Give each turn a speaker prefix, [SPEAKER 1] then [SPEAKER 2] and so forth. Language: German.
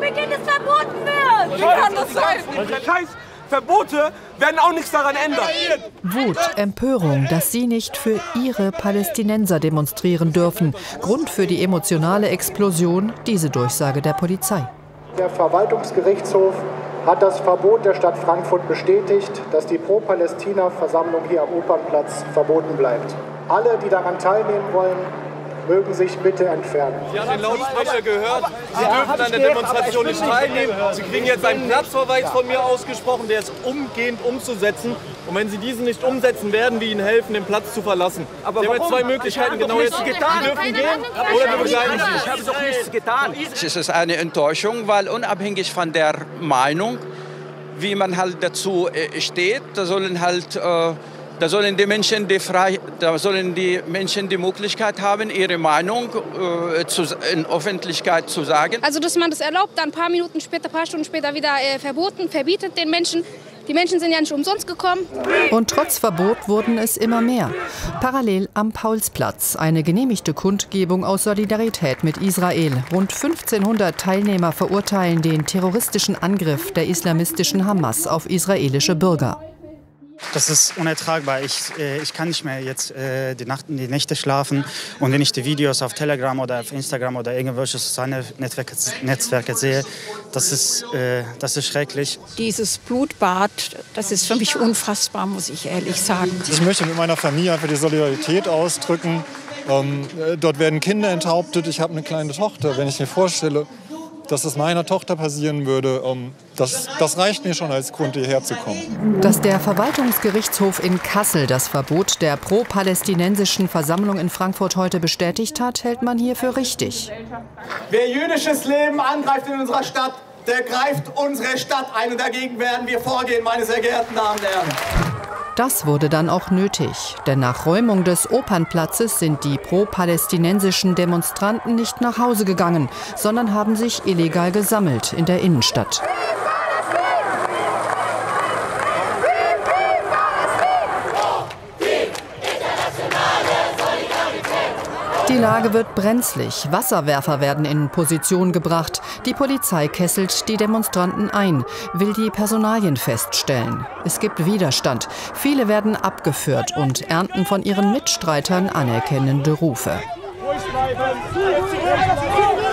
[SPEAKER 1] verboten wird. Wie kann das sein?
[SPEAKER 2] Scheiß Verbote werden auch nichts daran ändern.
[SPEAKER 3] Wut, Empörung, dass sie nicht für ihre Palästinenser demonstrieren dürfen. Grund für die emotionale Explosion, diese Durchsage der Polizei.
[SPEAKER 4] Der Verwaltungsgerichtshof hat das Verbot der Stadt Frankfurt bestätigt, dass die Pro-Palästina-Versammlung hier am Opernplatz verboten bleibt. Alle, die daran teilnehmen wollen, mögen sich bitte entfernen.
[SPEAKER 5] Sie haben den Lautsprecher gehört. Sie dürfen an der Demonstration nicht teilnehmen. Sie kriegen jetzt einen Platzverweis von mir ausgesprochen, der ist umgehend umzusetzen. Und wenn Sie diesen nicht umsetzen, werden wir Ihnen helfen, den Platz zu verlassen. Aber Sie haben jetzt zwei Möglichkeiten, genau jetzt.
[SPEAKER 6] Getan.
[SPEAKER 5] Sie dürfen gehen oder wir begleiten Sie.
[SPEAKER 6] Ich habe doch nichts getan.
[SPEAKER 7] Es ist eine Enttäuschung, weil unabhängig von der Meinung, wie man halt dazu äh, steht, da sollen halt äh, da sollen die Menschen die, Frei da sollen die Menschen die Möglichkeit haben, ihre Meinung äh, zu, in Öffentlichkeit zu sagen.
[SPEAKER 8] Also, dass man das erlaubt, dann ein paar Minuten später, ein paar Stunden später wieder äh, verboten, verbietet den Menschen. Die Menschen sind ja nicht umsonst gekommen.
[SPEAKER 3] Und trotz Verbot wurden es immer mehr. Parallel am Paulsplatz eine genehmigte Kundgebung aus Solidarität mit Israel. Rund 1500 Teilnehmer verurteilen den terroristischen Angriff der islamistischen Hamas auf israelische Bürger.
[SPEAKER 9] Das ist unertragbar. Ich, äh, ich kann nicht mehr jetzt äh, die, Nacht, die Nächte schlafen. Und wenn ich die Videos auf Telegram oder auf Instagram oder irgendwelche sozialen Netzwerke, Netzwerke sehe, das ist, äh, das ist schrecklich.
[SPEAKER 10] Dieses Blutbad, das ist für mich unfassbar, muss ich ehrlich sagen.
[SPEAKER 11] Ich möchte mit meiner Familie einfach die Solidarität ausdrücken. Ähm, äh, dort werden Kinder enthauptet. Ich habe eine kleine Tochter. Wenn ich mir vorstelle, dass es meiner Tochter passieren würde, ähm, das, das reicht mir schon als Grund, hierher zu kommen.
[SPEAKER 3] Dass der Verwaltungsgerichtshof in Kassel das Verbot der pro-palästinensischen Versammlung in Frankfurt heute bestätigt hat, hält man hier für richtig.
[SPEAKER 2] Wer jüdisches Leben angreift in unserer Stadt, der greift unsere Stadt ein. Und dagegen werden wir vorgehen, meine sehr geehrten Damen und Herren.
[SPEAKER 3] Das wurde dann auch nötig, denn nach Räumung des Opernplatzes sind die pro-palästinensischen Demonstranten nicht nach Hause gegangen, sondern haben sich illegal gesammelt in der Innenstadt. Die Lage wird brenzlig. Wasserwerfer werden in Position gebracht. Die Polizei kesselt die Demonstranten ein, will die Personalien feststellen. Es gibt Widerstand. Viele werden abgeführt und ernten von ihren Mitstreitern anerkennende Rufe.
[SPEAKER 2] Ruhig bleiben!